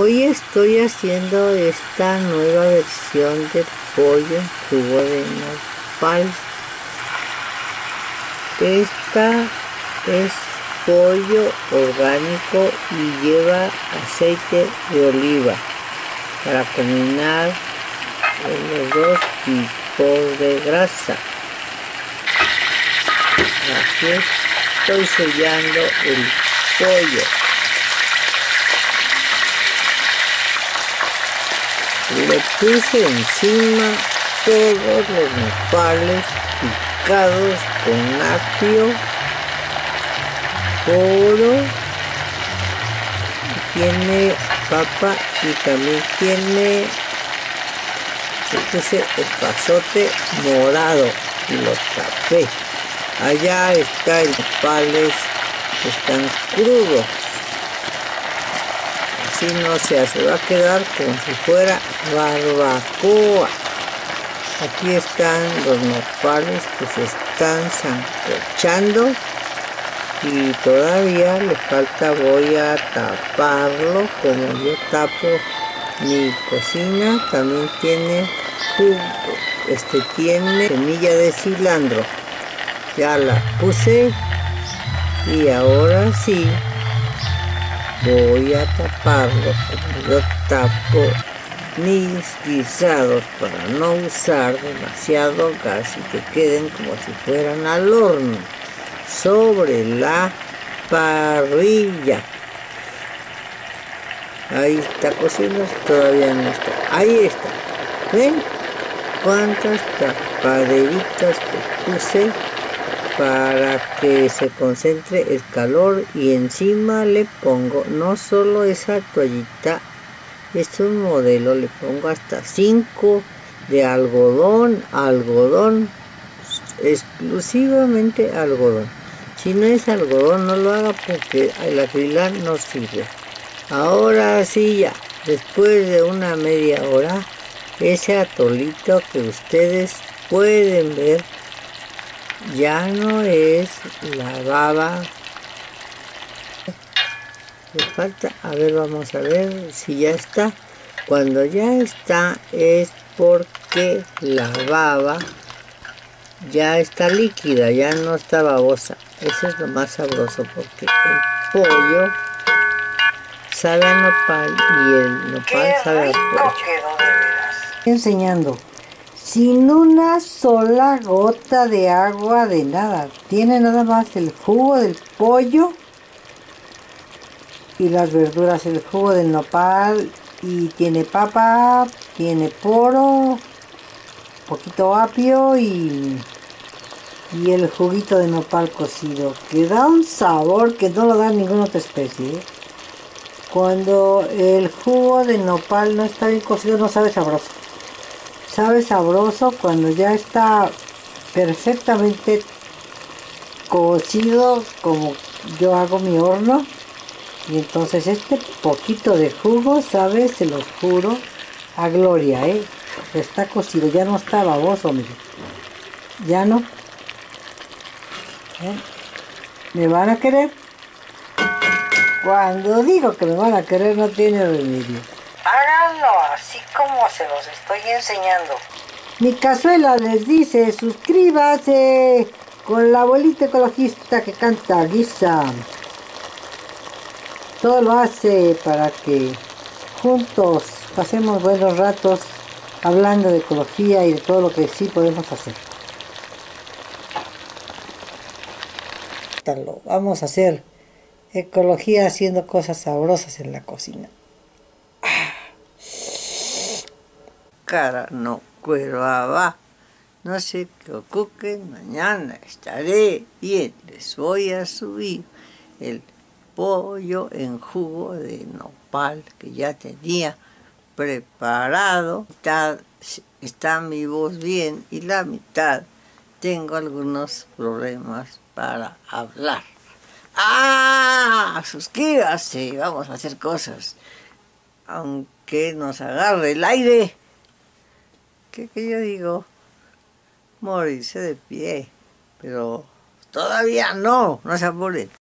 Hoy estoy haciendo esta nueva versión de pollo en jugo de nopal. Esta es pollo orgánico y lleva aceite de oliva para combinar los dos tipos de grasa. Aquí estoy sellando el pollo. Le puse encima todos los nopales picados con apio, oro, tiene papa y también tiene le puse el pasote morado y lo tapé. Allá está el nopales están crudos si no se hace, va a quedar como si fuera barbacoa. Aquí están los nopales que se están sancochando y todavía le falta, voy a taparlo como yo tapo mi cocina, también tiene este tiene semilla de cilantro, ya la puse y ahora sí voy a taparlo como yo tapo mis guisados para no usar demasiado gas y que queden como si fueran al horno sobre la parrilla. Ahí está cociendo todavía no está. Ahí está. Ven cuántas tapaderitas que puse para que se concentre el calor y encima le pongo no solo esa toallita es un modelo le pongo hasta 5 de algodón algodón exclusivamente algodón. Si no es algodón no lo haga porque el acrilán no sirve. Ahora sí ya después de una media hora ese atolito que ustedes pueden ver ya no es la baba. Le falta a ver vamos a ver si ya está. Cuando ya está es porque la baba ya está líquida ya no está babosa. Eso es lo más sabroso porque el pollo sabe a nopal y el nopal sabe a pollo. enseñando sin una sola gota de agua de nada. Tiene nada más el jugo del pollo y las verduras, el jugo del nopal y tiene papa, tiene poro, poquito apio y, y el juguito de nopal cocido que da un sabor que no lo da ninguna otra especie. ¿eh? Cuando el jugo de nopal no está bien cocido no sabe sabroso sabe sabroso cuando ya está perfectamente cocido como yo hago mi horno. Y entonces este poquito de jugo sabe se los juro a gloria eh está cocido ya no está baboso mire ya no. ¿Eh? me van a querer cuando digo que me van a querer no tiene remedio así como se los estoy enseñando. Mi cazuela les dice, suscríbase con la abuelita ecologista que canta guisa. Todo lo hace para que juntos pasemos buenos ratos hablando de ecología y de todo lo que sí podemos hacer. Vamos a hacer ecología haciendo cosas sabrosas en la cocina. Cara no cuero va. No se preocupen, mañana estaré bien. Les voy a subir el pollo en jugo de nopal que ya tenía preparado. Mitad está mi voz bien y la mitad tengo algunos problemas para hablar. ¡Ah! Suscríbase, vamos a hacer cosas. Aunque nos agarre el aire. ¿Qué, yo digo? Morirse de pie. Pero todavía no, no se apuren.